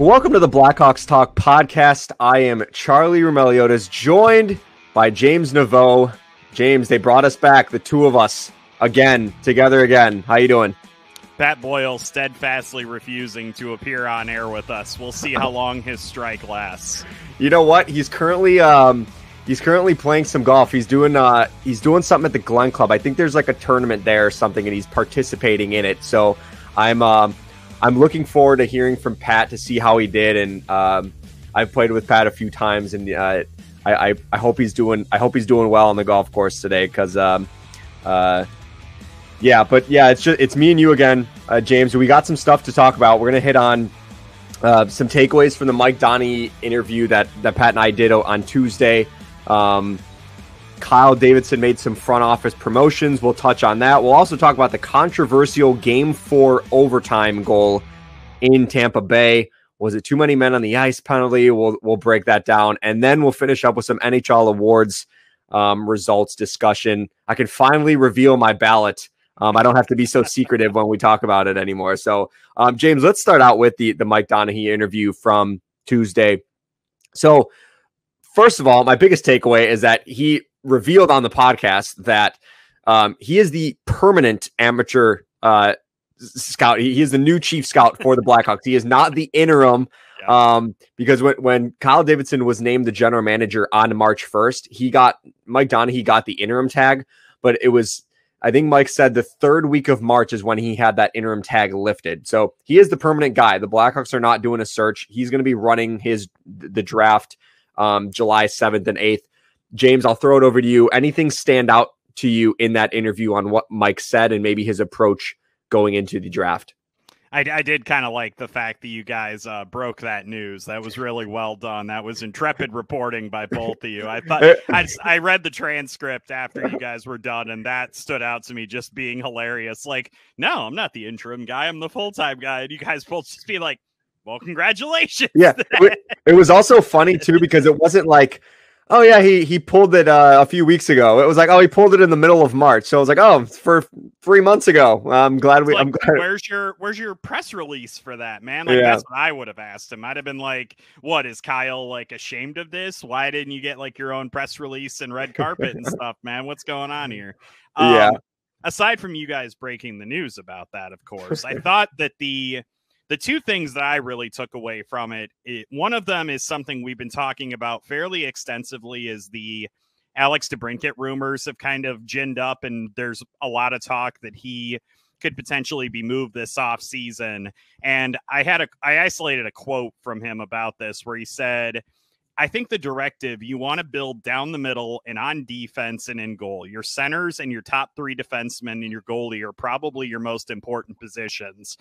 Welcome to the Blackhawks Talk podcast. I am Charlie Roumeliotis, joined by James Neveau. James, they brought us back, the two of us, again, together again. How you doing? Pat Boyle steadfastly refusing to appear on air with us. We'll see how long his strike lasts. You know what? He's currently um he's currently playing some golf. He's doing uh he's doing something at the Glen Club. I think there's like a tournament there or something and he's participating in it. So I'm um I'm looking forward to hearing from Pat to see how he did. And um, I've played with Pat a few times, and uh, I, I, I hope he's doing I hope he's doing well on the golf course today because um, uh, yeah, but yeah, it's just it's me and you again, uh, James. We got some stuff to talk about. We're gonna hit on uh, some takeaways from the Mike Doneghey interview that that Pat and I did on Tuesday. Um, Kyle Davidson made some front office promotions. We'll touch on that. We'll also talk about the controversial game four overtime goal in Tampa Bay. Was it too many men on the ice penalty? We'll we'll break that down, and then we'll finish up with some NHL awards um, results discussion. I can finally reveal my ballot. Um, I don't have to be so secretive when we talk about it anymore. So, um, James, let's start out with the the Mike Doneghey interview from Tuesday. So, first of all, my biggest takeaway is that he revealed on the podcast that um, he is the permanent amateur uh, scout. He, is the new chief scout for the Blackhawks. He is not the interim. Um, because when, when Kyle Davidson was named the general manager on March 1st, he got Mike Doneghey got the interim tag, but it was I think Mike said the third week of March is when he had that interim tag lifted. So he is the permanent guy. The Blackhawks are not doing a search. He's going to be running his the draft um, July 7th and 8th. James, I'll throw it over to you. Anything stand out to you in that interview on what Mike said and maybe his approach going into the draft? I, I did kind of like the fact that you guys uh, broke that news. That was really well done. That was intrepid reporting by both of you. I thought I, just, I read the transcript after you guys were done, and that stood out to me just being hilarious. Like, no, I'm not the interim guy. I'm the full time guy, and you guys both just be like, "Well, congratulations." Yeah, it was also funny too because it wasn't like Oh yeah, he he pulled it uh, a few weeks ago. It was like, oh, he pulled it in the middle of March. So I was like, oh, for three months ago. I'm glad we. Like, I'm glad. Where's your Where's your press release for that, man? Like yeah. that's what I would have asked him. I'd have been like, what is Kyle like ashamed of this? Why didn't you get like your own press release and red carpet and stuff, man? What's going on here? Um, yeah. Aside from you guys breaking the news about that, of course, I thought that the the two things that I really took away from it, it, one of them is something we've been talking about fairly extensively is the Alex DeBrincat rumors have kind of ginned up and there's a lot of talk that he could potentially be moved this off season. And I had a I isolated a quote from him about this where he said I think the directive you want to build down the middle and on defense and in goal. Your centers and your top three defensemen and your goalie are probably your most important positions.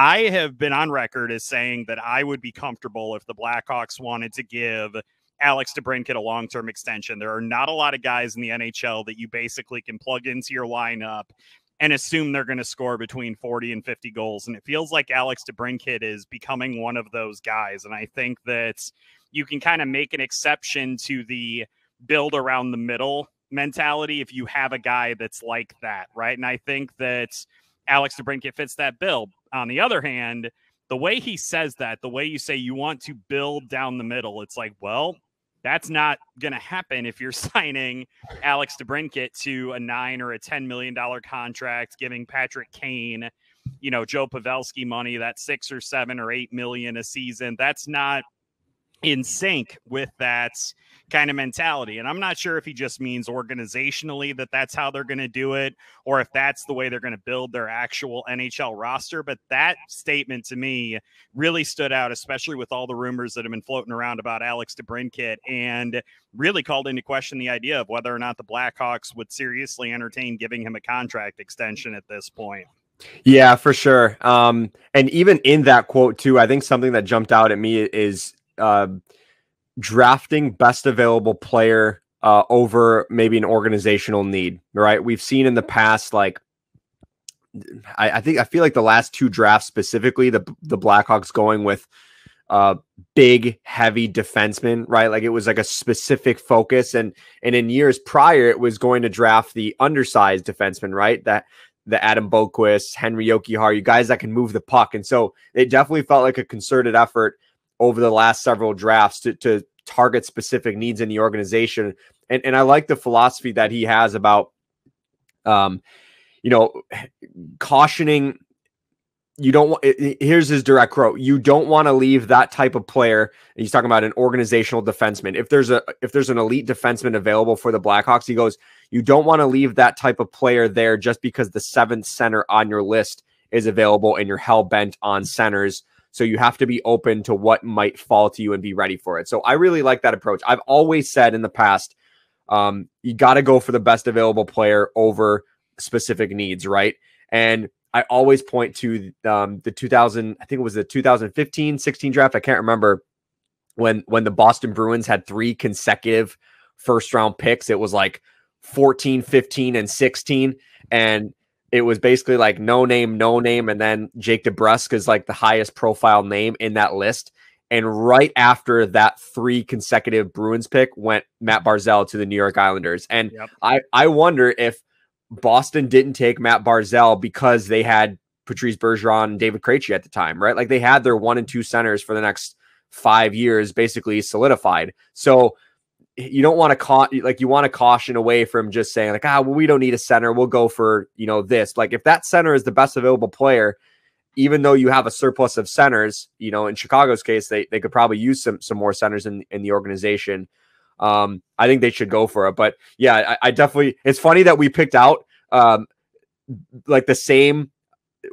I have been on record as saying that I would be comfortable if the Blackhawks wanted to give Alex DeBrincat a long term extension. There are not a lot of guys in the NHL that you basically can plug into your lineup and assume they're going to score between 40 and 50 goals. And it feels like Alex DeBrincat is becoming one of those guys. And I think that you can kind of make an exception to the build around the middle mentality if you have a guy that's like that, right? And I think that Alex DeBrincat fits that bill. On the other hand, the way he says that, the way you say you want to build down the middle, it's like, well, that's not going to happen if you're signing Alex DeBrincat to a nine or a ten million dollar contract, giving Patrick Kane, you know, Joe Pavelski money that six or seven or eight million a season. That's not in sync with that kind of mentality. And I'm not sure if he just means organizationally that that's how they're going to do it or if that's the way they're going to build their actual NHL roster. But that statement to me really stood out, especially with all the rumors that have been floating around about Alex DeBrincat and really called into question the idea of whether or not the Blackhawks would seriously entertain giving him a contract extension at this point. Yeah, for sure. Um, and even in that quote too, I think something that jumped out at me is uh, drafting best available player uh, over maybe an organizational need, right? We've seen in the past, like, I, I, think I feel like the last two drafts specifically, the the Blackhawks going with uh big heavy defensemen, right? Like it was like a specific focus, and and in years prior, it was going to draft the undersized defenseman, right? That the Adam Boqvist, Henri Jokiharju, you guys that can move the puck, and so it definitely felt like a concerted effort over the last several drafts to, to target specific needs in the organization. And, and I like the philosophy that he has about, um, you know, cautioning you don't want here's his direct quote you don't want to leave that type of player he's talking about an organizational defenseman if there's a if there's an elite defenseman available for the blackhawks he goes you don't want to leave that type of player there just because the seventh center on your list is available and you're hell bent on centers so you have to be open to what might fall to you and be ready for it so i really like that approach i've always said in the past um, you got to go for the best available player over specific needs right and I always point to um, the 2000, I think it was the 2015 16 draft. I can't remember when when the Boston Bruins had three consecutive first round picks. It was like 14, 15, and 16. And it was basically like no name, no name. And then Jake DeBrusk is like the highest profile name in that list. And right after that three consecutive Bruins pick went Matt Barzal to the New York Islanders. And yep. I, I wonder if Boston didn't take Matt Barzal because they had Patrice Bergeron and David Krejci at the time, right? Like they had their one and two centers for the next five years basically solidified. So you don't want to caught like you want to caution away from just saying like ah well we don't need a center we'll go for you know this like if that center is the best available player even though you have a surplus of centers you know in Chicago's case they they could probably use some some more centers in in the organization um, I think they should go for it. But yeah, I, I definitely. It's funny that we picked out um, like the same.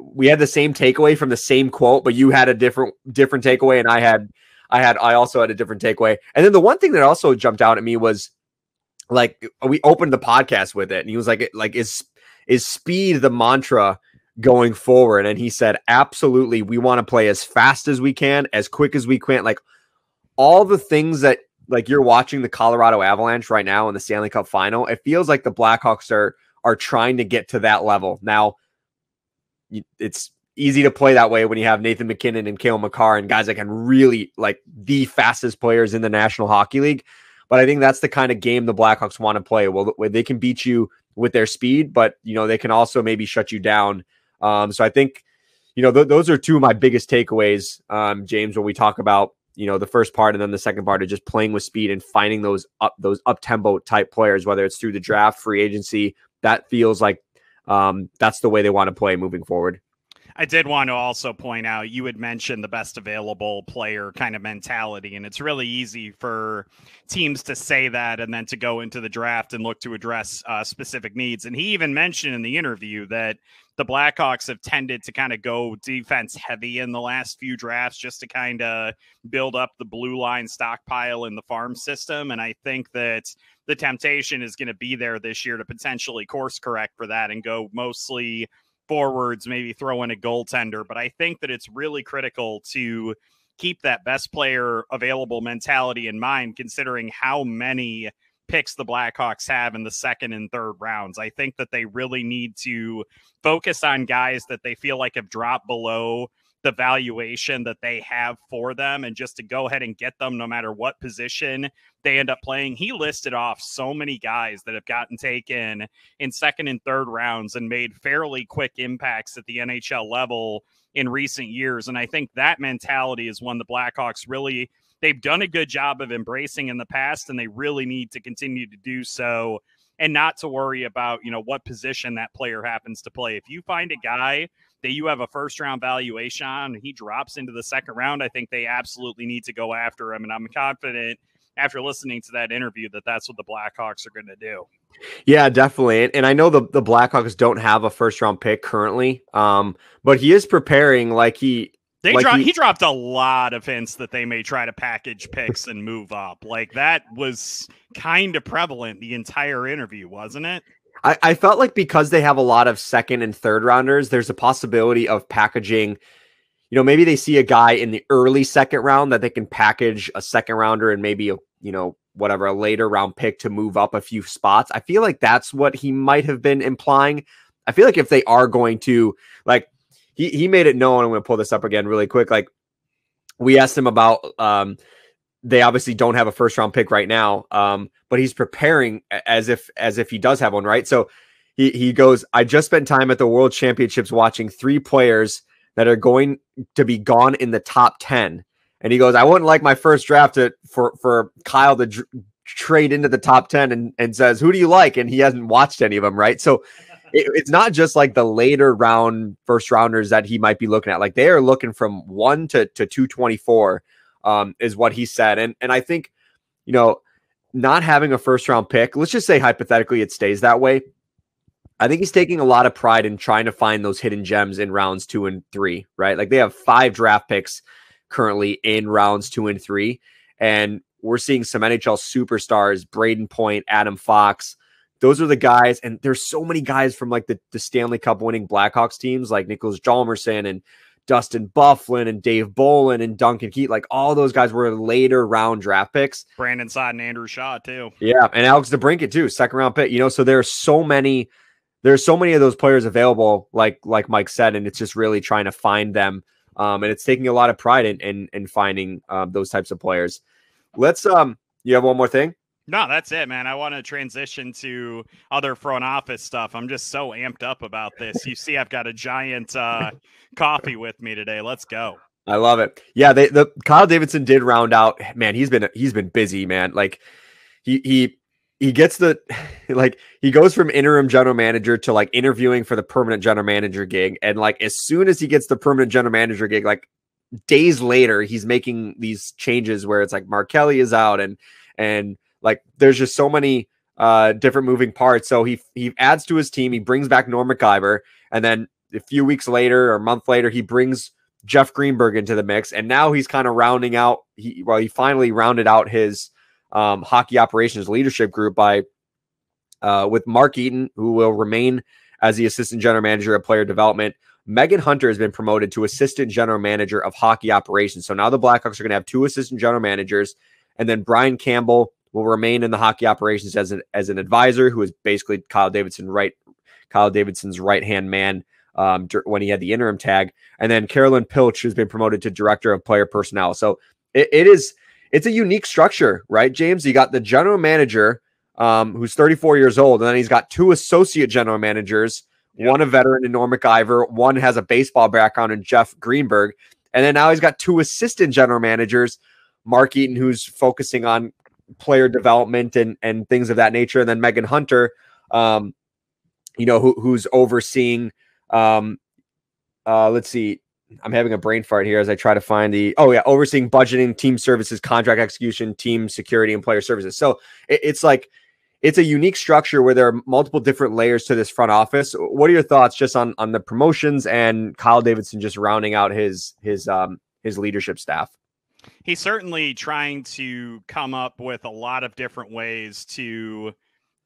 We had the same takeaway from the same quote, but you had a different different takeaway, and I had I had I also had a different takeaway. And then the one thing that also jumped out at me was like we opened the podcast with it, and he was like, like is is speed the mantra going forward? And he said, absolutely, we want to play as fast as we can, as quick as we can, like all the things that like you're watching the Colorado Avalanche right now in the Stanley Cup final, it feels like the Blackhawks are are trying to get to that level. Now, it's easy to play that way when you have Nathan MacKinnon and Cale Makar and guys that can really like the fastest players in the National Hockey League. But I think that's the kind of game the Blackhawks want to play. Well, they can beat you with their speed, but you know they can also maybe shut you down. Um, so I think you know th- those are two of my biggest takeaways, um, James, when we talk about you know the first part and then the second part of just playing with speed and finding those up those up tempo type players whether it's through the draft free agency that feels like um, that's the way they want to play moving forward I did want to also point out you had mentioned the best available player kind of mentality, and it's really easy for teams to say that and then to go into the draft and look to address uh, specific needs. And he even mentioned in the interview that the Blackhawks have tended to kind of go defense heavy in the last few drafts just to kind of build up the blue line stockpile in the farm system. And I think that the temptation is going to be there this year to potentially course correct for that and go mostly forwards, maybe throw in a goaltender. But I think that it's really critical to keep that best player available mentality in mind, considering how many picks the Blackhawks have in the second and third rounds. I think that they really need to focus on guys that they feel like have dropped below the valuation that they have for them and just to go ahead and get them no matter what position they end up playing. He listed off so many guys that have gotten taken in second and third rounds and made fairly quick impacts at the NHL level in recent years. And I think that mentality is one the Blackhawks really they've done a good job of embracing in the past and they really need to continue to do so and not to worry about, you know, what position that player happens to play. If you find a guy that you have a first round valuation on and he drops into the second round, I think they absolutely need to go after him. And I'm confident after listening to that interview that that's what the Blackhawks are going to do. Yeah, definitely. And I know the, the Blackhawks don't have a first round pick currently, um, but he is preparing like he. They like dropped, he, he dropped a lot of hints that they may try to package picks and move up. Like that was kind of prevalent the entire interview, wasn't it? I, I felt like because they have a lot of second and third rounders, there's a possibility of packaging. You know, maybe they see a guy in the early second round that they can package a second rounder and maybe a you know whatever a later round pick to move up a few spots. I feel like that's what he might have been implying. I feel like if they are going to like he he made it known. I'm going to pull this up again really quick. Like we asked him about um they obviously don't have a first round pick right now, um, but he's preparing as if as if he does have one, right? So he he goes, I just spent time at the World Championships watching three players that are going to be gone in the top ten, and he goes, "I wouldn't like my first draft to for for Kyle to dr- trade into the top ten, and and says, "Who do you like?" And he hasn't watched any of them, right? So it, it's not just like the later round first rounders that he might be looking at. Like they are looking from one to to two twenty four, um, is what he said, and and I think, you know, not having a first round pick. Let's just say hypothetically it stays that way. I think he's taking a lot of pride in trying to find those hidden gems in rounds two and three, right? Like they have five draft picks currently in rounds two and three. And we're seeing some NHL superstars, Brayden Point, Adam Fox. Those are the guys. And there's so many guys from like the, the Stanley Cup winning Blackhawks teams, like Nicholas Hjalmarsson and Dustin Byfuglien and Dave Bolland and Duncan Keith. Like all those guys were later round draft picks. Brandon Saad and Andrew Shaw, too. Yeah. And Alex DeBrincat, too, second round pick. You know, so there's so many there's so many of those players available, like like Mike said, and it's just really trying to find them. Um, and it's taking a lot of pride in in, in finding um, those types of players. Let's um, you have one more thing. No, that's it, man. I want to transition to other front office stuff. I'm just so amped up about this. You see, I've got a giant uh, coffee with me today. Let's go. I love it. Yeah, they, the Kyle Davidson did round out. Man, he's been he's been busy, man. Like he he he gets the like he goes from interim general manager to like interviewing for the permanent general manager gig and like as soon as he gets the permanent general manager gig like days later he's making these changes where it's like Mark Kelly is out and and like there's just so many uh different moving parts. So he he adds to his team. He brings back Norm Maciver and then a few weeks later or a month later he brings Jeff Greenberg into the mix. And now he's kind of rounding out he well he finally rounded out his um, hockey operations leadership group by uh, with Mark Eaton, who will remain as the assistant general manager of player development. Megan Hunter has been promoted to assistant general manager of hockey operations. So now the Blackhawks are going to have two assistant general managers, and then Brian Campbell will remain in the hockey operations as an as an advisor, who is basically Kyle Davidson right, Kyle Davidson's right hand man um, when he had the interim tag, and then Carolyn Pilch who's been promoted to director of player personnel. So it, it is it's a unique structure, right, James? You got the general manager um, who's 34 years old, and then he's got two associate general managers, yep. one a veteran in Norm Maciver, one has a baseball background in Jeff Greenberg, and then now he's got two assistant general managers, Mark Eaton, who's focusing on player development and and things of that nature, and then Megan Hunter, um, you know, who, who's overseeing. Um, uh, let's see, I'm having a brain fart here as I try to find the oh yeah, overseeing budgeting, team services, contract execution, team security, and player services. So it, it's like it's a unique structure where there are multiple different layers to this front office. What are your thoughts just on on the promotions and Kyle Davidson just rounding out his his um his leadership staff? He's certainly trying to come up with a lot of different ways to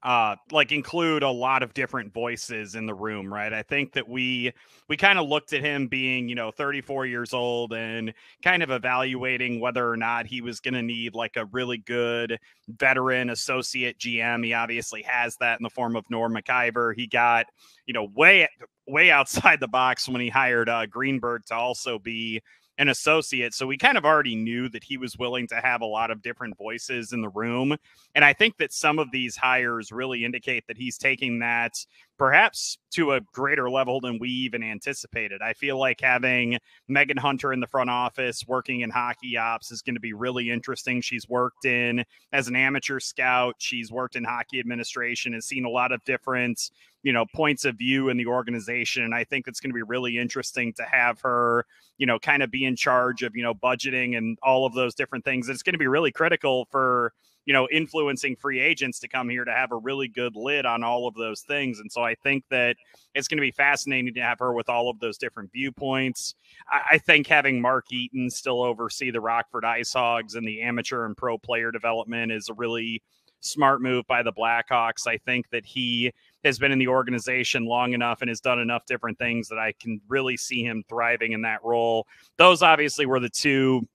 uh like include a lot of different voices in the room right? I think that we we kind of looked at him being you know 34 years old and kind of evaluating whether or not he was going to need like a really good veteran associate gm he obviously has that in the form of norm maciver. He got you know way way outside the box when he hired uh greenberg to also be an associate. So we kind of already knew that he was willing to have a lot of different voices in the room. And I think that some of these hires really indicate that he's taking that perhaps to a greater level than we even anticipated. I feel like having Megan Hunter in the front office working in hockey ops is going to be really interesting. She's worked in as an amateur scout, she's worked in hockey administration, has seen a lot of different you know points of view in the organization and i think it's going to be really interesting to have her you know kind of be in charge of you know budgeting and all of those different things. It's going to be really critical for you know influencing free agents to come here to have a really good lid on all of those things and so i think that it's going to be fascinating to have her with all of those different viewpoints. I, I think having mark eaton still oversee the rockford ice hogs and the amateur and pro player development is a really smart move by the blackhawks. I think that he has been in the organization long enough and has done enough different things that I can really see him thriving in that role. Those obviously were the two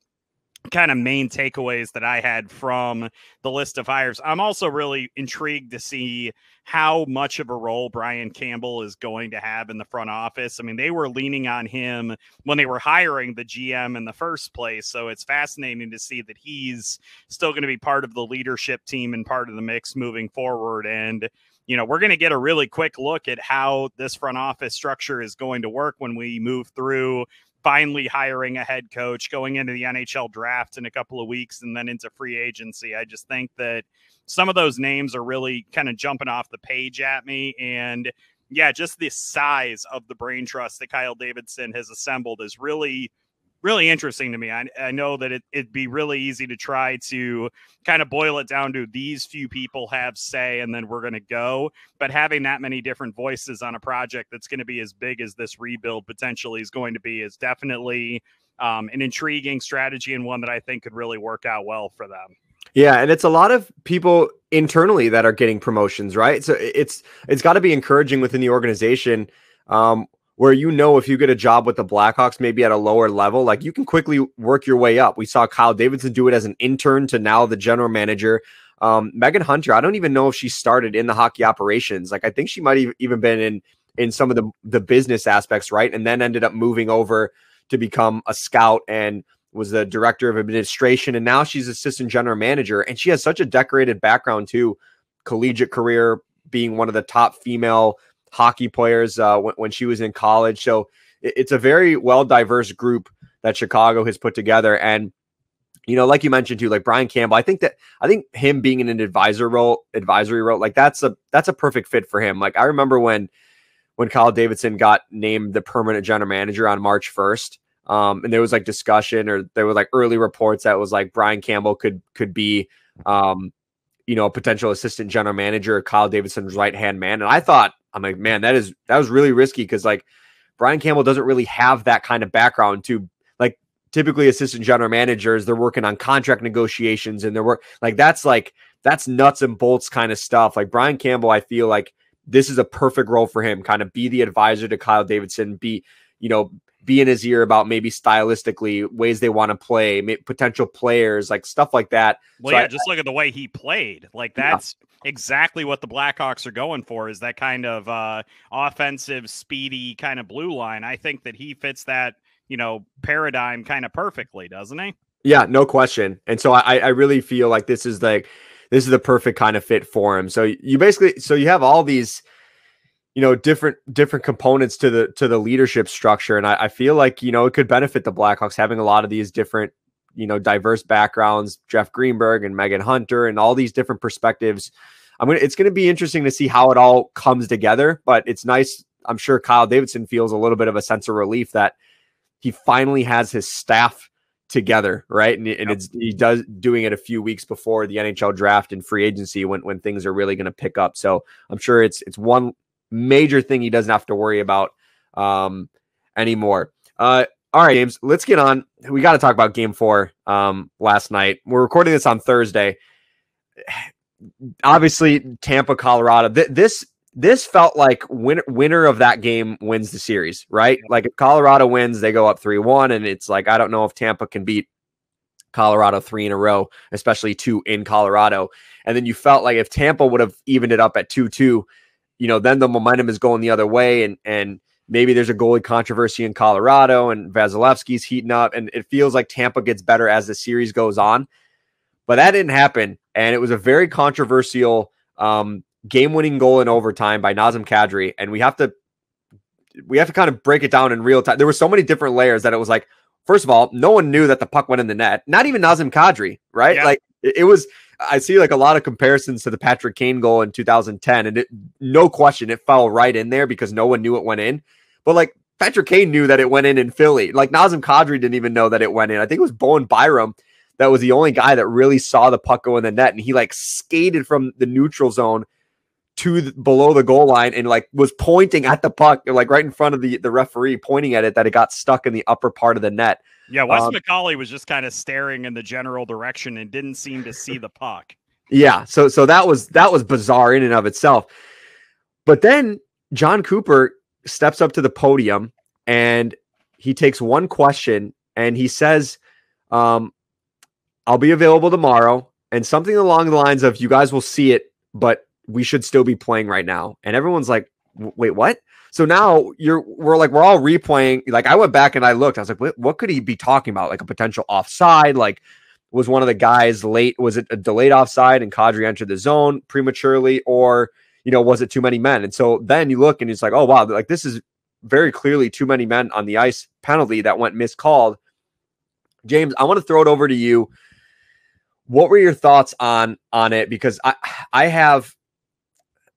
kind of main takeaways that I had from the list of hires. I'm also really intrigued to see how much of a role Brian Campbell is going to have in the front office. I mean, they were leaning on him when they were hiring the GM in the first place. So it's fascinating to see that he's still going to be part of the leadership team and part of the mix moving forward. And you know, we're going to get a really quick look at how this front office structure is going to work when we move through finally hiring a head coach, going into the NHL draft in a couple of weeks, and then into free agency. I just think that some of those names are really kind of jumping off the page at me. And yeah, just the size of the brain trust that Kyle Davidson has assembled is really really interesting to me. I, I know that it, it'd be really easy to try to kind of boil it down to these few people have say, and then we're going to go. But having that many different voices on a project that's going to be as big as this rebuild potentially is going to be is definitely um, an intriguing strategy and one that I think could really work out well for them. Yeah, and it's a lot of people internally that are getting promotions, right? So it's it's got to be encouraging within the organization. Um, where you know if you get a job with the Blackhawks, maybe at a lower level, like you can quickly work your way up. We saw Kyle Davidson do it as an intern to now the general manager. Um, Meghan Hunter, I don't even know if she started in the hockey operations. Like I think she might have even been in in some of the the business aspects, right? And then ended up moving over to become a scout and was the director of administration. And now she's assistant general manager. And she has such a decorated background too, collegiate career, being one of the top female hockey players uh, when, when she was in college. So it, it's a very well diverse group that Chicago has put together. And you know, like you mentioned too, like Brian Campbell, I think that I think him being in an advisor role, advisory role, like that's a that's a perfect fit for him. Like I remember when when Kyle Davidson got named the permanent general manager on March first, um, and there was like discussion or there were like early reports that was like Brian Campbell could could be um, you know, a potential assistant general manager, Kyle Davidson's right hand man. And I thought I'm like, man, that is that was really risky because like Brian Campbell doesn't really have that kind of background to like typically assistant general managers, they're working on contract negotiations and they're work like that's like that's nuts and bolts kind of stuff. Like Brian Campbell, I feel like this is a perfect role for him, kind of be the advisor to Kyle Davidson, be, you know, be in his ear about maybe stylistically ways they want to play, potential players, like stuff like that. Well, so yeah, I, just look at the way he played. Like that's yeah. exactly what the Blackhawks are going for is that kind of uh, offensive, speedy kind of blue line. I think that he fits that, you know, paradigm kind of perfectly, doesn't he? Yeah, no question. And so I, I really feel like this is like this is the perfect kind of fit for him. So you basically so you have all these you know different different components to the to the leadership structure. And I, I, feel like you know it could benefit the blackhawks having a lot of these different you know diverse backgrounds jeff greenberg and megan hunter and all these different perspectives. I'm gonna it's gonna be interesting to see how it all comes together but it's nice i'm sure kyle davidson feels a little bit of a sense of relief that he finally has his staff together right? And, and yep. it's he does doing it a few weeks before the nhl draft and free agency when when things are really going to pick up. So i'm sure it's it's one major thing he doesn't have to worry about um, anymore. Uh, all right, James, let's get on. We got to talk about game four um, last night. We're recording this on Thursday. Obviously, Tampa, Colorado. Th- this this felt like win- winner of that game wins the series, right? Like if Colorado wins, they go up 3 1. And it's like, I don't know if Tampa can beat Colorado three in a row, especially two in Colorado. And then you felt like if Tampa would have evened it up at 2 2, you know, then the momentum is going the other way, and and maybe there's a goalie controversy in Colorado, and Vasilevskiy's heating up, and it feels like Tampa gets better as the series goes on. But that didn't happen, and it was a very controversial um, game-winning goal in overtime by Nazem Kadri, and we have to we have to kind of break it down in real time. There were so many different layers that it was like, first of all, no one knew that the puck went in the net. Not even Nazem Kadri, right? Yeah. Like it was I see like a lot of comparisons to the Patrick Kane goal in 2010, and it, no question it fell right in there because no one knew it went in. But like Patrick Kane knew that it went in in Philly. Like Nazem Kadri didn't even know that it went in. I think it was Bowen Byram that was the only guy that really saw the puck go in the net, and he like skated from the neutral zone to the, below the goal line and like was pointing at the puck, like right in front of the the referee, pointing at it that it got stuck in the upper part of the net. Yeah, Wes um, McCauley was just kind of staring in the general direction and didn't seem to see the puck. Yeah, so so that was that was bizarre in and of itself. But then Jon Cooper steps up to the podium and he takes one question and he says, um, "I'll be available tomorrow," and something along the lines of, "You guys will see it, but we should still be playing right now." And everyone's like, "Wait, what?" So now you're we're like we're all replaying. Like I went back and I looked. I was like, what, what could he be talking about? Like a potential offside? Like was one of the guys late? Was it a delayed offside and Kadri entered the zone prematurely, or you know was it too many men? And so then you look and it's like, oh wow, like this is very clearly too many men on the ice penalty that went miscalled. James, I want to throw it over to you. What were your thoughts on on it? Because I I have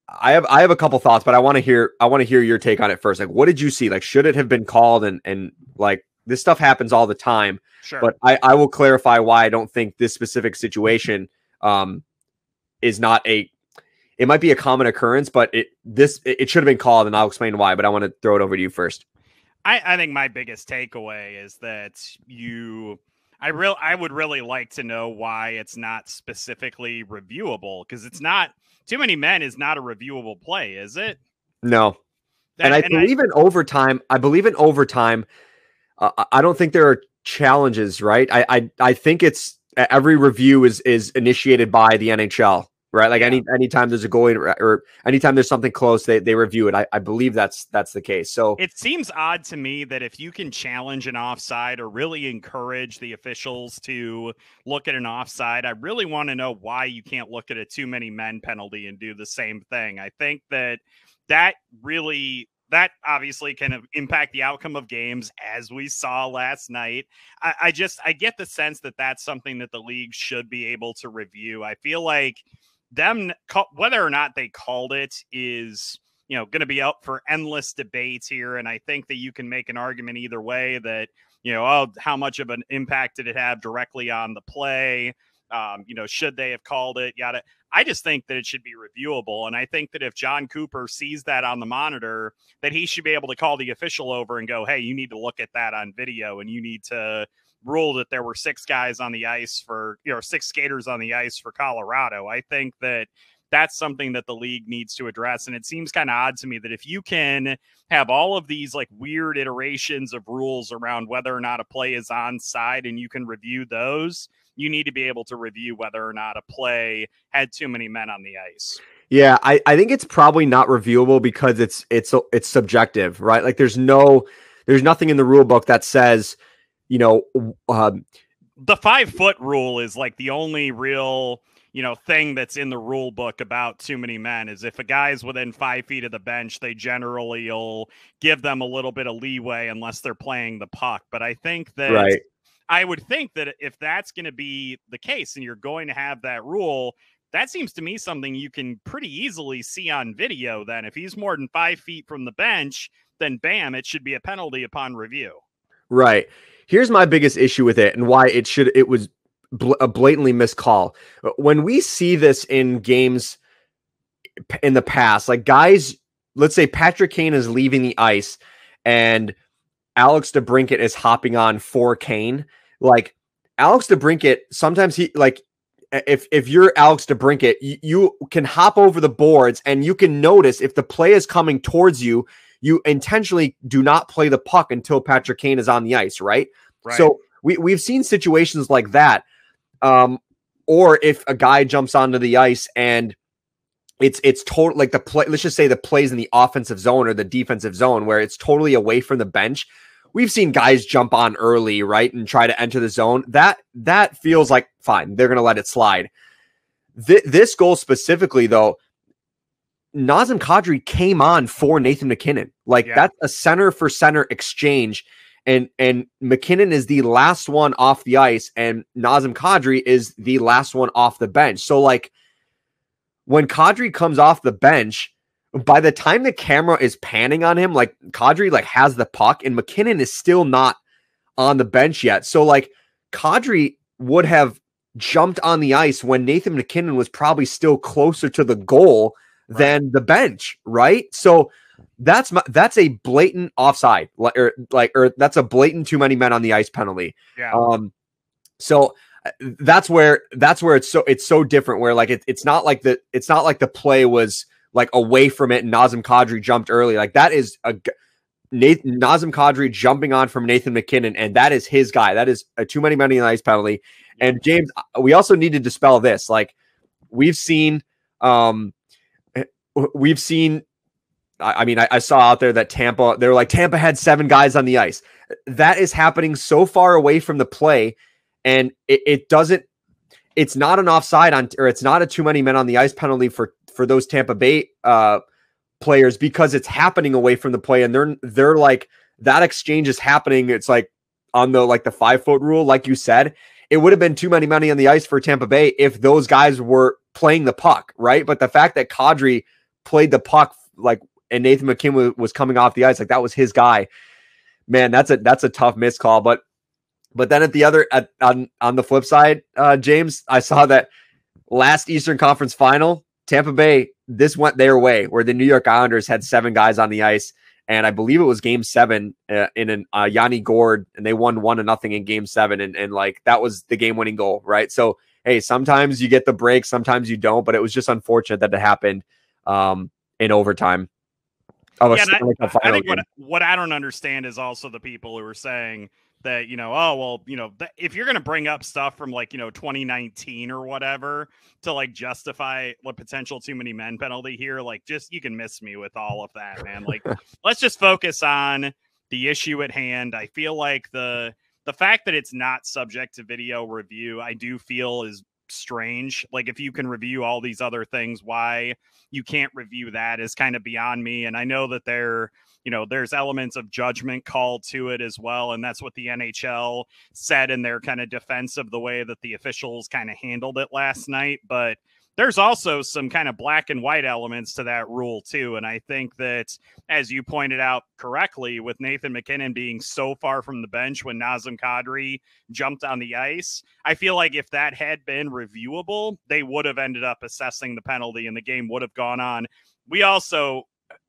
I have I have a couple thoughts, but I want to hear I want to hear your take on it first. Like, what did you see? Like, should it have been called? And and like this stuff happens all the time. Sure. But I I will clarify why I don't think this specific situation um is not a it might be a common occurrence, but it this it, it should have been called, and I'll explain why. But I want to throw it over to you first. I, I think my biggest takeaway is that you I real I would really like to know why it's not specifically reviewable because it's not too many men is not a reviewable play, is it? No. and I believe I, in overtime. I believe in overtime. Uh, I don't think there are challenges, right? I, I I think it's every review is is initiated by the NHL right? Like yeah. any anytime there's a goal or anytime there's something close, they, they review it. I, I believe that's that's the case. So it seems odd to me that if you can challenge an offside or really encourage the officials to look at an offside, I really want to know why you can't look at a too many men penalty and do the same thing. I think that that really that obviously can impact the outcome of games as we saw last night I, I, just i get the sense that that's something that the league should be able to review i feel like them whether or not they called it is you know going to be up for endless debates here and i think that you can make an argument either way that you know oh how much of an impact did it have directly on the play? Um, you know should they have called it? Yada. I just think that it should be reviewable and i think that if jon cooper sees that on the monitor that he should be able to call the official over and go hey you need to look at that on video and you need to rule that there were six guys on the ice for, you know, six skaters on the ice for Colorado. I think that that's something that the league needs to address. And it seems kind of odd to me that if you can have all of these like weird iterations of rules around whether or not a play is on side and you can review those, you need to be able to review whether or not a play had too many men on the ice. Yeah, I, I think it's probably not reviewable because it's it's it's subjective, right? Like there's no there's nothing in the rule book that says you know, um, the five foot rule is like the only real you know thing that's in the rule book about too many men is if a guy's within five feet of the bench they generally will give them a little bit of leeway unless they're playing the puck. But i think that right. i would think that if that's going to be the case and you're going to have that rule that seems to me something you can pretty easily see on video then. If he's more than five feet from the bench then bam it should be a penalty upon review. Right Here's my biggest issue with it and why it should it was bl- a blatantly missed call. Uh, when we see this in games in the past, like guys, let's say Patrick Kane is leaving the ice and Alex DeBrincat is hopping on for Kane. Like Alex DeBrincat, sometimes he like if if you're Alex DeBrincat, you, you can hop over the boards and you can notice if the play is coming towards you, you intentionally do not play the puck until Patrick Kane is on the ice, right? right. So we, we've seen situations like that. Um, or if a guy jumps onto the ice and it's it's total like the play let's just say the plays in the offensive zone or the defensive zone where it's totally away from the bench we've seen guys jump on early right and try to enter the zone that that feels like fine they're going to let it slide Th- this goal specifically though Nazem Kadri came on for Nathan MacKinnon. Like yeah. that's a center for center exchange. And and MacKinnon is the last one off the ice, and Nazem Kadri is the last one off the bench. So like when Kadri comes off the bench, by the time the camera is panning on him, like Kadri like has the puck, and MacKinnon is still not on the bench yet. So like Kadri would have jumped on the ice when Nathan MacKinnon was probably still closer to the goal right. than the bench, right? So that's my, that's a blatant offside, like or like or that's a blatant too many men on the ice penalty. Yeah. Um. So uh, that's where that's where it's so it's so different. Where like it, it's not like the it's not like the play was like away from it and Nazem Kadri jumped early. Like that is a Nathan Nazem Kadri jumping on from Nathan MacKinnon, and that is his guy. That is a too many men on the ice penalty. And James, uh, we also need to dispel this. Like we've seen um we've seen I, mean, I, I, saw out there that Tampa, they were like, Tampa had seven guys on the ice. That is happening so far away from the play, and it, it doesn't, it's not an offside on, or it's not a too many men on the ice penalty for for those Tampa Bay uh, players because it's happening away from the play and they're they're like that exchange is happening. It's like on the like the five foot rule, like you said, it would have been too many money on the ice for Tampa Bay if those guys were playing the puck, right? But the fact that Kadri played the puck like and Nathan MacKinnon was coming off the ice, like that was his guy. Man, that's a that's a tough miss call. But but then at the other at, on on the flip side, uh, James, I saw that last Eastern Conference final, Tampa Bay, this went their way, where the New York Islanders had seven guys on the ice and I believe it was Game Seven uh, in an uh, Yanni Gourde and they won one to nothing in Game Seven, and and like that was the game winning goal, right? So hey, sometimes you get the break, sometimes you don't, but it was just unfortunate that it happened um, in overtime. Of yeah, a, I, I think what, what I don't understand is also the people who are saying that you know oh well you know th- if you're going to bring up stuff from like you know 2019 or whatever to like justify the potential too many men penalty here like just you can miss me with all of that man like let's just focus on the issue at hand i feel like the the fact that it's not subject to video review i do feel is strange like if you can review all these other things why you can't review that is kind of beyond me and i know that they're you know, there's elements of judgment called to it as well. And that's what the NHL said in their kind of defense of the way that the officials kind of handled it last night. But there's also some kind of black and white elements to that rule too. And i think that as you pointed out correctly with nathan mackinnon being so far from the bench when nazem kadri jumped on the ice i feel like if that had been reviewable they would have ended up assessing the penalty and the game would have gone on. We also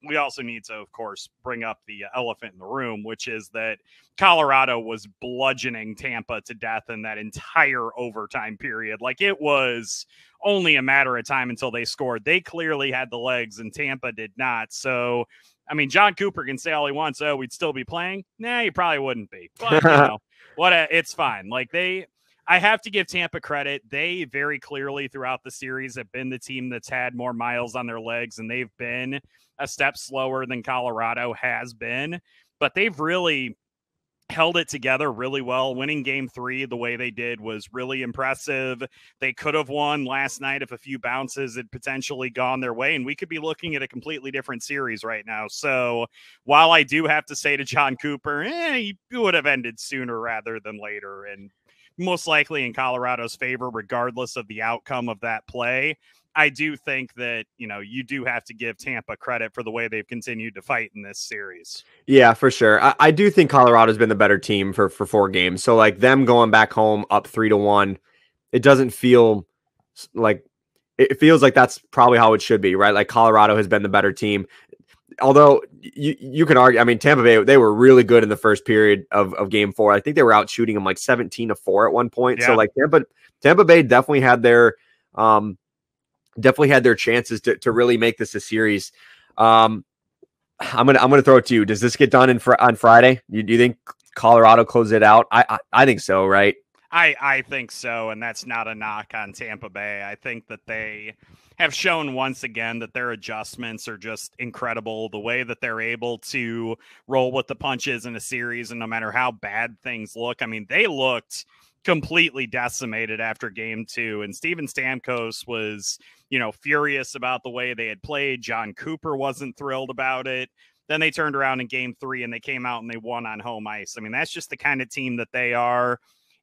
we also need to, of course, bring up the uh, elephant in the room, which is that Colorado was bludgeoning Tampa to death in that entire overtime period. Like it was only a matter of time until they scored. They clearly had the legs, and Tampa did not. So, I mean, Jon Cooper can say all he wants. Oh, we'd still be playing. Nah, you probably wouldn't be. But you know, what? A, it's fine. Like they. I have to give Tampa credit. They very clearly throughout the series have been the team that's had more miles on their legs, and they've been a step slower than Colorado has been, but they've really held it together really well. Winning game three the way they did was really impressive. They could have won last night if a few bounces had potentially gone their way, and we could be looking at a completely different series right now. So while I do have to say to Jon Cooper, eh, he would have ended sooner rather than later, and most likely in Colorado's favor, regardless of the outcome of that play. I do think that you know you do have to give Tampa credit for the way they've continued to fight in this series. Yeah, for sure. I, I do think Colorado's been the better team for for four games. So like them going back home up three to one, it doesn't feel like it feels like that's probably how it should be, right? Like Colorado has been the better team. Although you you can argue, I mean Tampa Bay they were really good in the first period of, of game four. I think they were out shooting them like 17 to 4 at one point. Yeah. So like Tampa Tampa Bay definitely had their um definitely had their chances to, to really make this a series. Um, I'm gonna I'm gonna throw it to you. Does this get done in fr- on Friday? You, do you think Colorado closes it out? I, I I think so, right? I I think so, and that's not a knock on Tampa Bay. I think that they have shown once again that their adjustments are just incredible. The way that they're able to roll with the punches in a series, and no matter how bad things look, I mean, they looked completely decimated after game two. And Steven Stamkos was, you know, furious about the way they had played. Jon Cooper wasn't thrilled about it. Then they turned around in game three and they came out and they won on home ice. I mean, that's just the kind of team that they are.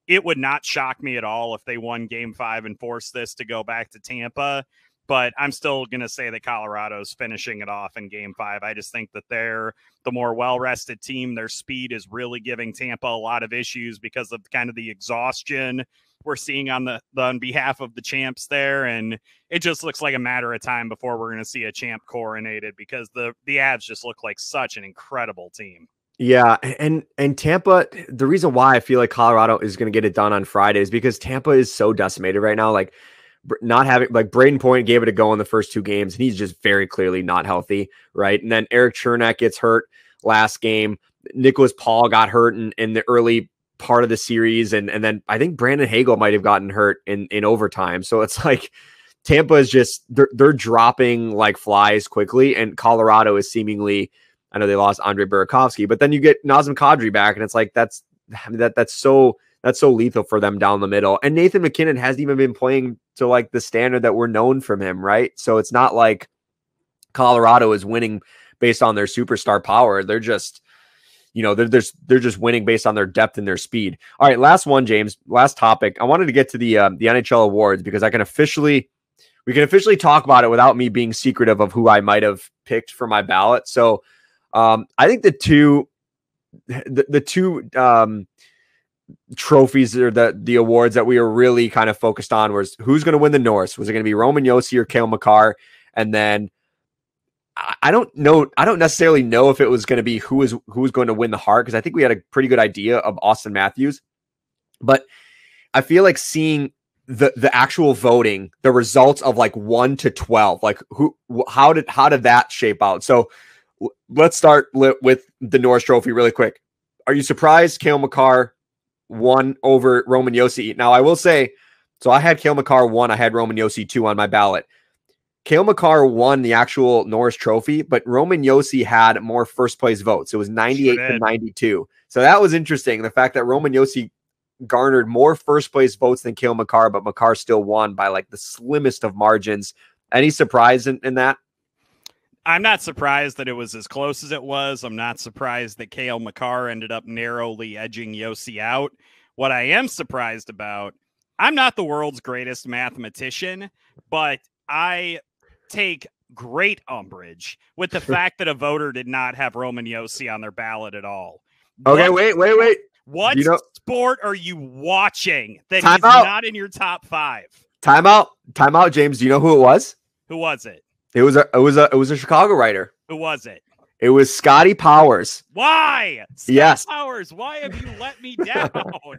It would not shock me at all if they won game five and forced this to go back to Tampa but I'm still going to say that Colorado's finishing it off in game five. I just think that they're the more well rested team. Their speed is really giving Tampa a lot of issues because of kind of the exhaustion we're seeing on the, on behalf of the champs there. And it just looks like a matter of time before we're going to see a champ coronated because the, the Avs just look like such an incredible team. Yeah, and and Tampa, the reason why I feel like Colorado is going to get it done on Friday is because Tampa is so decimated right now. Like not having like Brayden Point gave it a go in the first two games, and he's just very clearly not healthy, right? And then Eric Cernak gets hurt last game. Nicholas Paul got hurt in, in the early part of the series, and and then I think Brandon Hagel might have gotten hurt in in overtime. So it's like Tampa is just they're they're dropping like flies quickly, and Colorado is seemingly. I know they lost Andre Burakovsky, but then you get Nazem Kadri back, and it's like that's that that's so that's so lethal for them down the middle. And Nathan MacKinnon hasn't even been playing to like the standard that we're known from him, right? So it's not like Colorado is winning based on their superstar power. They're just, you know, they're, they're, they're just winning based on their depth and their speed. All right, last one, James. Last topic. I wanted to get to the um, the NHL awards because I can officially, we can officially talk about it without me being secretive of who I might have picked for my ballot. So, um, I think the two, the, the two um, trophies or the the awards that we were really kind of focused on was who's going to win the Norris? Was it going to be Roman Josi or Cale Makar? And then I don't know. I don't necessarily know if it was going to be who is who was going to win the Hart because I think we had a pretty good idea of Auston Matthews, but I feel like seeing the the actual voting, the results of like one to twelve, like who, how did how did that shape out? So let's start with the Norris Trophy really quick. Are you surprised Cale Makar won over Roman Josi? Now I will say, so I had Cale Makar one, I had Roman Josi two on my ballot. Cale Makar won the actual Norris Trophy, but Roman Josi had more first place votes. It was 98 sure to 92. So that was interesting. The fact that Roman Josi garnered more first place votes than Cale Makar, but Makar still won by like the slimmest of margins. Any surprise in, in that? I'm not surprised that it was as close as it was. I'm not surprised that Cale Makar ended up narrowly edging Josi out. What I am surprised about, I'm not the world's greatest mathematician, but I take great umbrage with the fact that a voter did not have Roman Josi on their ballot at all. Okay, what, wait, wait, wait. What you know, sport are you watching that is not in your top five? Timeout, timeout, James. Do you know who it was? Who was it? It was a it was a it was a Chicago writer. Who was it? It was Scotty Powers. Why? Scott yes. Powers, why have you let me down?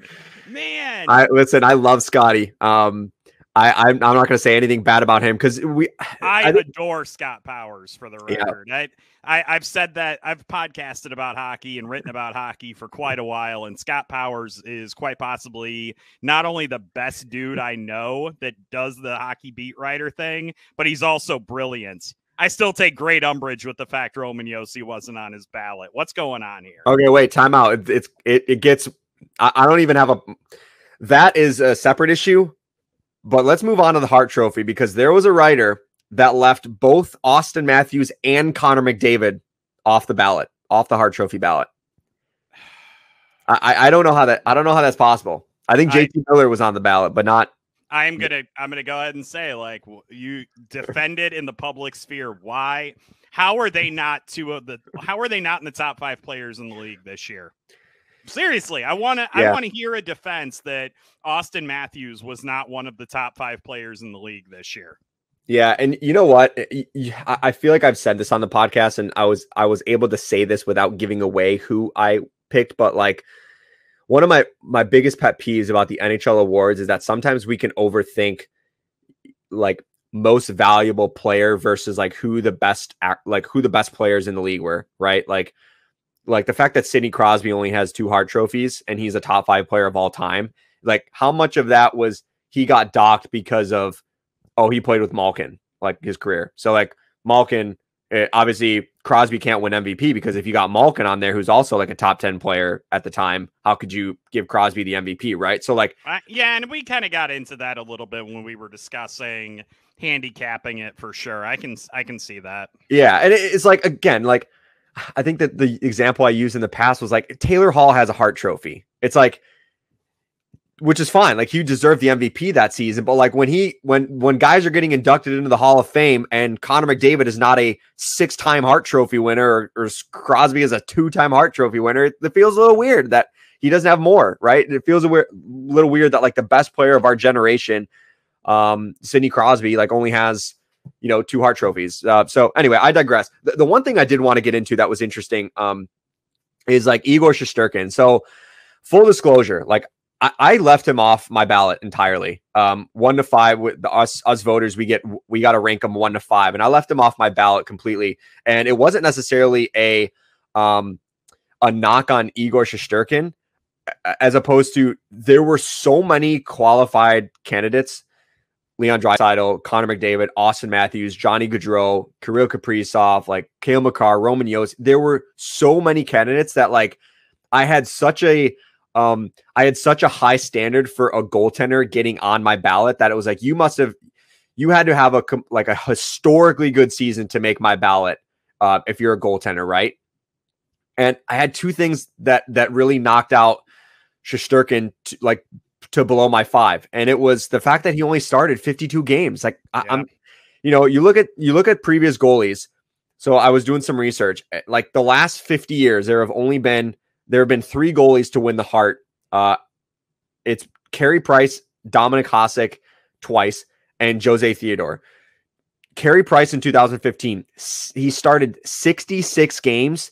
Man. I listen, I love Scotty. Um I, I'm, I'm not going to say anything bad about him because we. I, I adore Scott Powers for the record. Yeah. I, I, have said that I've podcasted about hockey and written about hockey for quite a while, and Scott Powers is quite possibly not only the best dude I know that does the hockey beat writer thing, but he's also brilliant. I still take great umbrage with the fact Roman Josi wasn't on his ballot. What's going on here? Okay, wait, time out. It, it's it, it gets. I, I don't even have a. That is a separate issue but let's move on to the Hart Trophy because there was a writer that left both Auston Matthews and Connor McDavid off the ballot, off the Hart Trophy ballot. I, I don't know how that I don't know how that's possible. I think JT Miller was on the ballot, but not. I'm gonna I'm gonna go ahead and say like you defended in the public sphere. Why? How are they not two of the? How are they not in the top five players in the league this year? Seriously, I want to. Yeah. I want to hear a defense that Auston Matthews was not one of the top five players in the league this year. Yeah, and you know what? I feel like I've said this on the podcast, and I was I was able to say this without giving away who I picked. But like, one of my my biggest pet peeves about the NHL awards is that sometimes we can overthink like most valuable player versus like who the best like who the best players in the league were, right? Like like the fact that Sidney Crosby only has two Hart trophies and he's a top five player of all time. Like how much of that was he got docked because of oh he played with Malkin like his career. So like Malkin, eh, obviously Crosby can't win MVP because if you got Malkin on there, who's also like a top ten player at the time, how could you give Crosby the MVP, right? So like uh, yeah, and we kind of got into that a little bit when we were discussing handicapping it for sure. I can I can see that. Yeah, and it's like again like I think that the example I used in the past was like Taylor Hall has a Hart Trophy. It's like, which is fine. Like he deserved the MVP that season, but like when he when when guys are getting inducted into the Hall of Fame and Connor McDavid is not a six time Hart Trophy winner or, or Crosby is a two time Hart Trophy winner, it feels a little weird that he doesn't have more. Right? It feels a weird, little weird that like the best player of our generation, um, Sidney Crosby, like only has you know, two Hart trophies. Uh, so anyway, I digress. The, the, one thing I did want to get into that was interesting um, is like Igor Shesterkin. So full disclosure, like I, I, left him off my ballot entirely. Um, one to five with the, us us voters, we get we got to rank him one to five, and I left him off my ballot completely. And it wasn't necessarily a um, a knock on Igor Shesterkin, as opposed to there were so many qualified candidates Leon Draisaitl, Connor McDavid, Auston Matthews, Johnny Gaudreau, Kirill Kaprizov, like Cale Makar, Roman Yos. There were so many candidates that like I had such a um I had such a high standard for a goaltender getting on my ballot that it was like you must have you had to have a like a historically good season to make my ballot uh, if you're a goaltender, right? And I had two things that that really knocked out Shesterkin to, like to below my five, and it was the fact that he only started 52 games. Like I, yeah. I'm, you know, you look at you look at previous goalies. So I was doing some research. Eh, like the last 50 years, there have only been there have been three goalies to win the Hart. Uh, it's Carey Price, Dominik Hasek twice, and Jose Theodore. Carey Price in 2015, he started 66 games.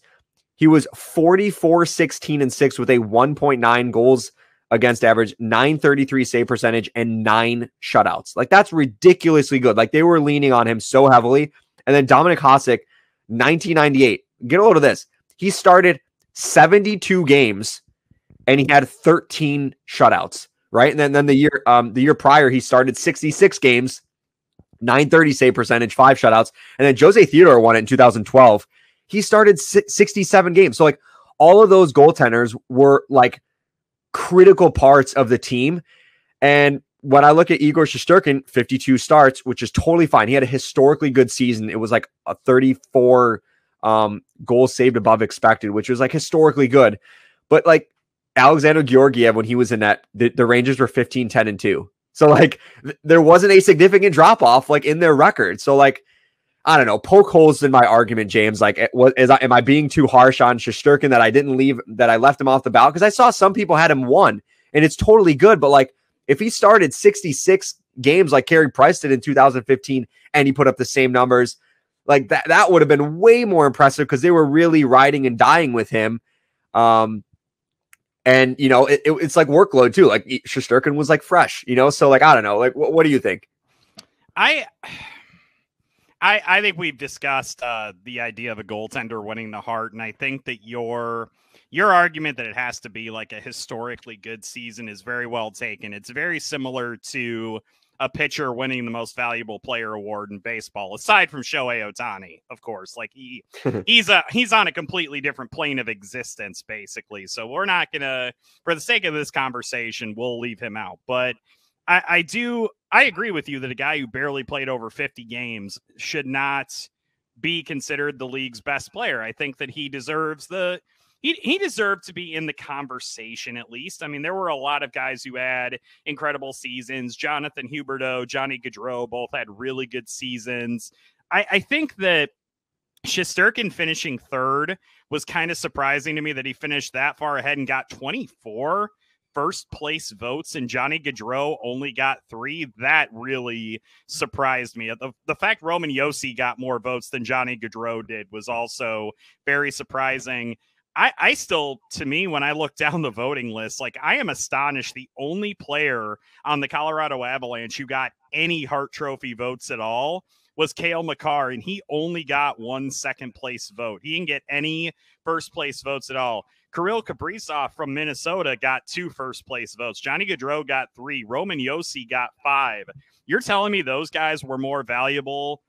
He was 44, 16, and 6 with a 1.9 goals against average, 933 save percentage, and nine shutouts. Like that's ridiculously good. Like they were leaning on him so heavily. And then Dominik Hasek, 1998. Get a load of this. He started 72 games and he had 13 shutouts, right? And then, then the year um the year prior he started 66 games, 930 save percentage, five shutouts. And then Jose Theodore won it in 2012. He started 67 games. So like all of those goaltenders were like critical parts of the team. And when I look at Igor Shesterkin, 52 starts, which is totally fine. He had a historically good season. It was like a 34 um, goals saved above expected, which was like historically good. But like Alexander Georgiev, when he was in that, the, the Rangers were 15, 10, and 2. So like th- there wasn't a significant drop off like in their record. So like I don't know, poke holes in my argument, James. Like, eh, is I, am I being too harsh on Shesterkin that I didn't leave that I left him off the ballot? Because I saw some people had him one, and it's totally good. But like, if he started 66 games like Carey Price did in 2015, and he put up the same numbers, like that, that would have been way more impressive because they were really riding and dying with him. Um, and you know, it, it, it's like workload too. Like Shesterkin was like fresh, you know. So like, I don't know. Like, what, what do you think? I. I, I think we've discussed uh, the idea of a goaltender winning the Hart, and I think that your your argument that it has to be like a historically good season is very well taken. It's very similar to a pitcher winning the most valuable player award in baseball, aside from Shohei Ohtani, of course. Like he he's a he's on a completely different plane of existence, basically. So we're not gonna, for the sake of this conversation, we'll leave him out. But I, I do I agree with you that a guy who barely played over 50 games should not be considered the league's best player. I think that he deserves the he, he deserved to be in the conversation at least. I mean, there were a lot of guys who had incredible seasons. Jonathan Huberdeau, Johnny Gaudreau both had really good seasons. I, I think that Shesterkin finishing third was kind of surprising to me that he finished that far ahead and got 24 first place votes and Johnny Gaudreau only got three, that really surprised me. The, the fact Roman Josi got more votes than Johnny Gaudreau did was also very surprising. I, I still, to me, when I look down the voting list, like I am astonished. The only player on the Colorado Avalanche who got any Hart Trophy votes at all was Cale Makar, and he only got one second place vote. He didn't get any first place votes at all. Kirill Kaprizov from Minnesota got two first place votes. Johnny Gaudreau got three. Roman Josi got five. You're telling me those guys were more valuable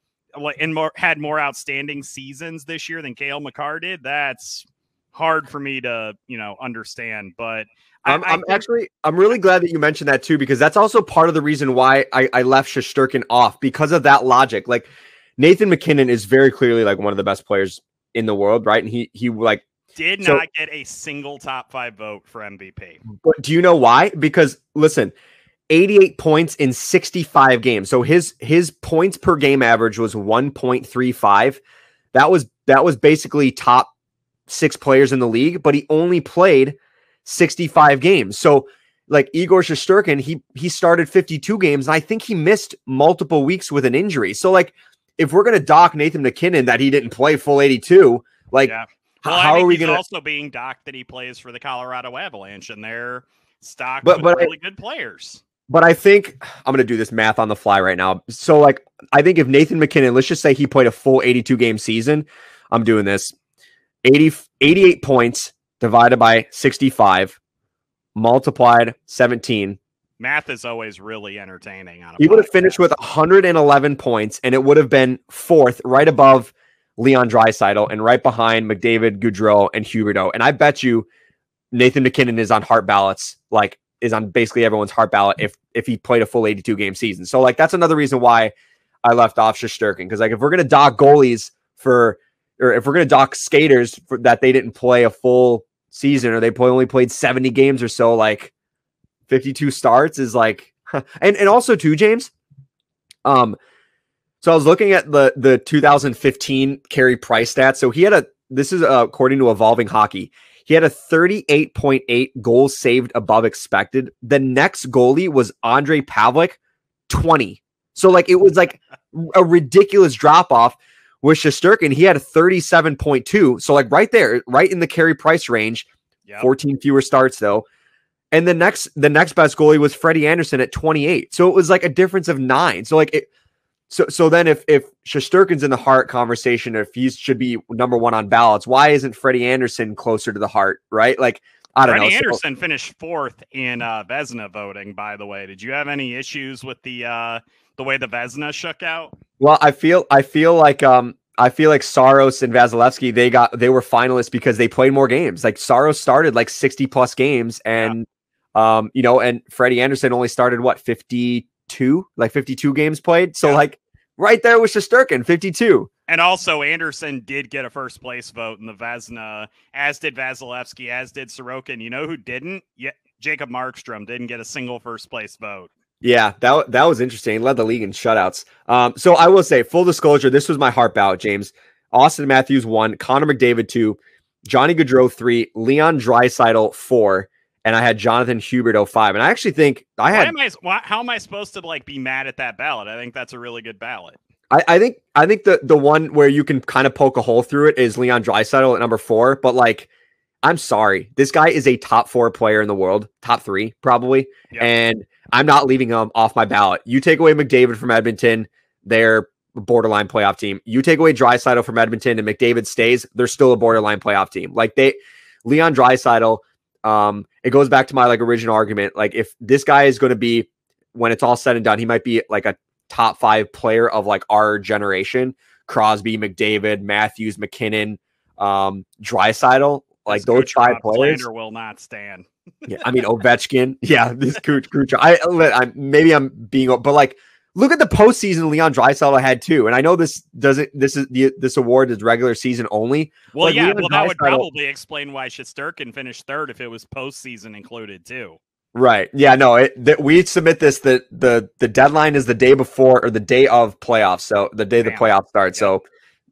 and more had more outstanding seasons this year than Cale Makar did? That's hard for me to you know understand. But I'm, I, am actually I'm really glad that you mentioned that too because that's also part of the reason why I, I left Shesterkin off because of that logic. Like Nathan MacKinnon is very clearly like one of the best players in the world, right? And he he like did so, not get a single top five vote for MVP. But do you know why? Because listen, 88 points in 65 games. So his his points per game average was 1.35. That was that was basically top six players in the league, but he only played 65 games. So like Igor Shesterkin, he he started 52 games, and I think he missed multiple weeks with an injury. So like if we're gonna dock Nathan MacKinnon that he didn't play full 82, like yeah. Well, how are we going to also being docked that he plays for the Colorado Avalanche and they're stocked but, but really I, good players. But I think I'm going to do this math on the fly right now. So, like, I think if Nathan MacKinnon, let's just say he played a full 82 game season, I'm doing this 80, 88 points divided by 65 multiplied 17. Math is always really entertaining. On he would have finished with 111 points, and it would have been fourth, right above Leon Draisaitl, and right behind McDavid, Gaudreau, and Huberdeau. And I bet you Nathan MacKinnon is on Hart ballots like is on basically everyone's Hart ballot if if he played a full 82 game season. So like that's another reason why I left off Shesterkin because like if we're gonna dock goalies for or if we're gonna dock skaters for that they didn't play a full season or they play, only played 70 games or so, like 52 starts is like and and also too, James. Um so I was looking at the the 2015 Carey Price stats. So he had a this is uh, according to Evolving Hockey. He had a 38.8 goals saved above expected. The next goalie was Andre Pavlik, 20. So like it was like a ridiculous drop off with Shesterkin. He had a 37.2. So like right there, right in the Carey Price range. Yep. 14 fewer starts though. And the next the next best goalie was Freddie Andersen at 28. So it was like a difference of nine. So like it so so then if if Shesterkin's in the Hart conversation, if he should be number one on ballots, why isn't Freddie Andersen closer to the heart? Right? Like I don't Freddie know. Andersen so, finished fourth in uh, Vezina voting. By the way, did you have any issues with the uh, the way the Vezina shook out? Well, I feel I feel like um I feel like Saros and Vasilevskiy they got they were finalists because they played more games. Like Saros started like sixty plus games, and yeah. um you know, and Freddie Andersen only started what fifty two, like 52 games played. So yeah. like right there was Shesterkin, 52. And also Andersen did get a first place vote in the Vezina, as did Vasilevskiy, as did Sorokin. You know who didn't? Yeah, Jacob Markstrom didn't get a single first place vote. Yeah, that that was interesting. He led the league in shutouts. Um, so I will say, full disclosure, this was my Hart ballot, James. Auston Matthews one, Connor McDavid two, Johnny Gaudreau three, Leon Draisaitl four, and I had Jonathan Huberdeau five. And I actually think I had. Why am I, why, how am I supposed to like be mad at that ballot? I think that's a really good ballot. I, I think I think the the one where you can kind of poke a hole through it is Leon Draisaitl at number four. But like, I'm sorry, this guy is a top four player in the world, top three probably, yep. and I'm not leaving him off my ballot. You take away McDavid from Edmonton, they're borderline playoff team. You take away Draisaitl from Edmonton and McDavid stays, they're still a borderline playoff team. Like they, Leon Draisaitl um, it goes back to my like original argument. Like if this guy is going to be when it's all said and done, he might be like a top five player of like our generation. Crosby, McDavid, Matthews, MacKinnon, um, Draisaitl, like this those five players Slander will not stand. yeah, I mean Ovechkin. Yeah, this Kuch, Kuch. I, I maybe I'm being, but like look at the postseason Leon Draisaitl had too. And I know this doesn't this is the this award is regular season only. Well, yeah, Leon well that would probably explain why Shesterkin finished third if it was postseason included too. Right. Yeah. No. It, that we submit this. The the the deadline is the day before or the day of playoffs. So the day Damn. the playoffs start. Yeah. So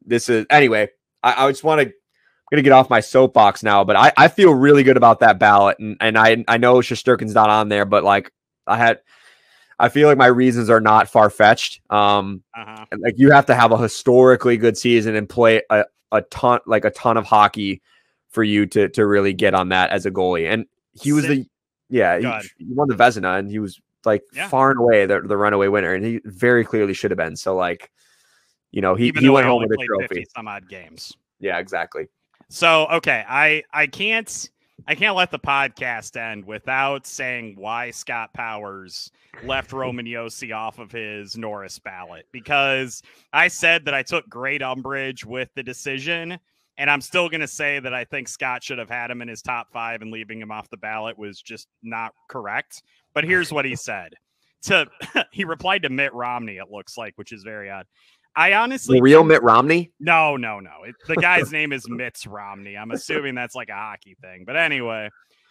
this is anyway. I, I just want to. I'm gonna get off my soapbox now, but I, I feel really good about that ballot, and and I I know Shesterkin's not on there, but like I had I feel like my reasons are not far fetched. Um, uh-huh. like you have to have a historically good season and play a, a ton, like a ton of hockey for you to to really get on that as a goalie. And he was the yeah he, he, won the Vezina and he was like yeah. far and away the, the runaway winner, and he very clearly should have been. So like, you know, he, he went home with a trophy. Some odd games. Yeah, exactly. So okay, I I can't I can't let the podcast end without saying why Scott Powers left Roman Josi off of his Norris ballot because I said that I took great umbrage with the decision. And I'm still going to say that I think Scott should have had him in his top five and leaving him off the ballot was just not correct. But here's what he said. To he replied to Mitt Romney, it looks like, which is very odd. I honestly real Mitt Romney. No, no, no. It, the guy's name is Mitts Romney. I'm assuming that's like a hockey thing. But anyway,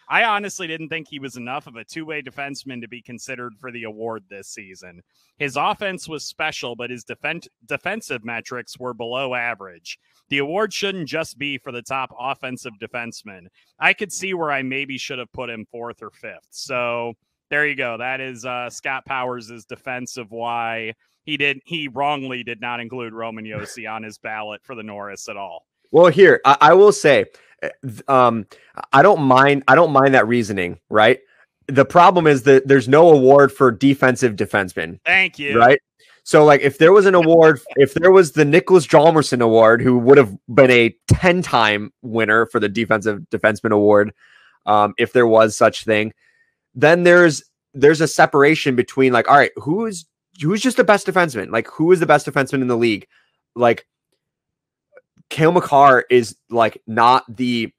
I honestly didn't think he was enough of a two-way defenseman to be considered for the award this season. His offense was special, but his defen- defensive metrics were below average. The award shouldn't just be for the top offensive defenseman. I could see where I maybe should have put him fourth or fifth. So there you go. That is uh, Scott Powers' defense of why he did he wrongly did not include Roman Josi on his ballot for the Norris at all. Well, here I, I will say, eh, um, I don't mind. I don't mind that reasoning. Right. The problem is that there's no award for defensive defenseman. Thank you. Right. So, like, if there was an award, if there was the Nicholas Hjalmarsson Award, who would have been a ten-time winner for the defensive defenseman award, um, if there was such thing, then there's there's a separation between like, all right, who's who's just the best defenseman? Like, who is the best defenseman in the league? Like, Cale Makar is like not the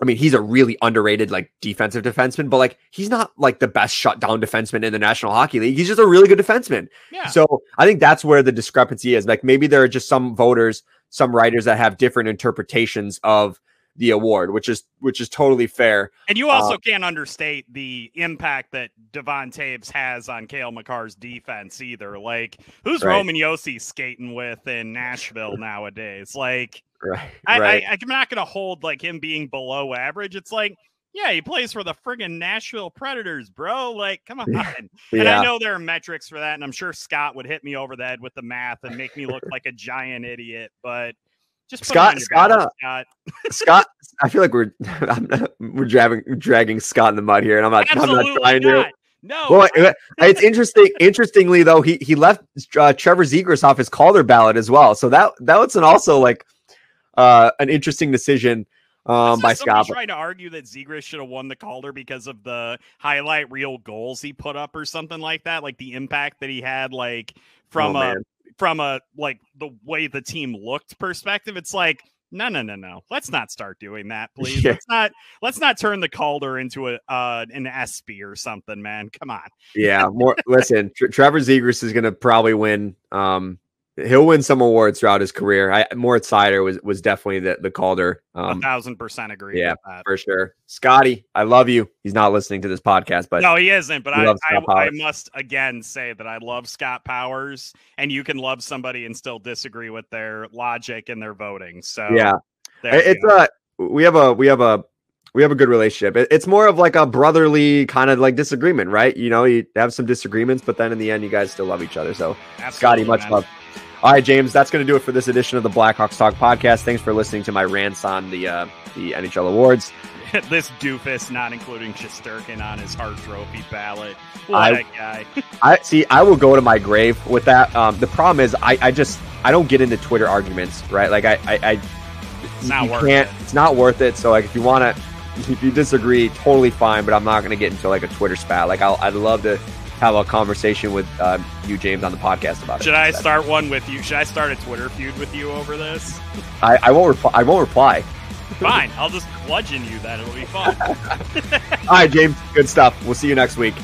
I mean, he's a really underrated like defensive defenseman, but like he's not like the best shutdown defenseman in the National Hockey League. He's just a really good defenseman. Yeah. So I think that's where the discrepancy is. Like maybe there are just some voters, some writers that have different interpretations of the award, which is which is totally fair. And you also uh, can't understate the impact that Devon Toews has on Cale Makar's defense either. Like, who's right. Roman Josi skating with in Nashville nowadays? Like, right, I, right. I, I'm not going to hold like him being below average. It's like, yeah, he plays for the friggin' Nashville Predators, bro. Like, come on. yeah. And I know there are metrics for that, and I'm sure Scott would hit me over the head with the math and make me look like a giant idiot, but just Scott, Scott, uh, Scott. Scott. I feel like we're we're dragging dragging Scott in the mud here, and I'm not. Absolutely I'm not trying not. to. No. Well, it's interesting. Interestingly, though, he he left uh, Trevor Zegras off his Calder ballot as well. So that that was an also like uh, an interesting decision um, by Scott. Trying to argue that Zegers should have won the Calder because of the highlight reel goals he put up or something like that, like the impact that he had, like from oh, a man from a like the way the team looked perspective, it's like no, no, no, no. Let's not start doing that, please. Yeah. Let's not let's not turn the Calder into a uh, an SB or something, man. Come on. yeah, more. listen, Trevor Zegras is going to probably win um, he'll win some awards throughout his career. I Moritz Seider was was definitely the the Calder. Um, a thousand percent agree. Yeah, for sure. Scotty, I love you. He's not listening to this podcast, but no, he isn't. But I, I, I, must again say that I love Scott Powers, and you can love somebody and still disagree with their logic and their voting. So yeah, it's a we have a we have a we have a good relationship. It, it's more of like a brotherly kind of like disagreement, right? You know, you have some disagreements, but then in the end, you guys still love each other. So, Absolutely, Scotty, much man. love. All right, James, that's going to do it for this edition of the Blackhawks Talk podcast. Thanks for listening to my rants on the uh, the NHL awards. this doofus, not including Shesterkin on his Hart Trophy ballot. What I, a guy! I see. I will go to my grave with that. Um, the problem is, I, I just I don't get into Twitter arguments, right? Like I, I, I it's not worth it. It's not worth it. So like, if you want to, if you disagree, totally fine. But I'm not going to get into like a Twitter spat. Like I'll, I'd love to have a conversation with uh, you, James, on the podcast about it. Should I start one with you? Should I start a Twitter feud with you over this? I, I won't. Reply. I won't reply. Fine, I'll just bludgeon you. Then it'll be fun. All right, James. Good stuff. We'll see you next week.